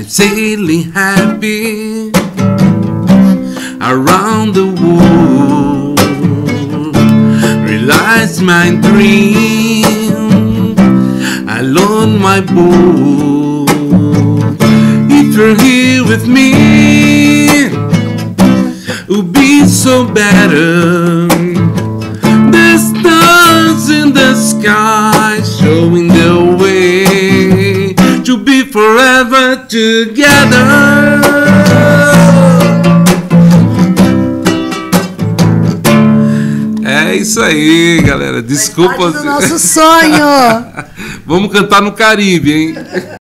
I'm sailing happy around the world. Realize my dream alone my boat. If you're here with me, it would be so better. The stars in the sky showing forever together. É isso aí, galera. Desculpa. Parte do nosso sonho. Vamos cantar no Caribe, hein?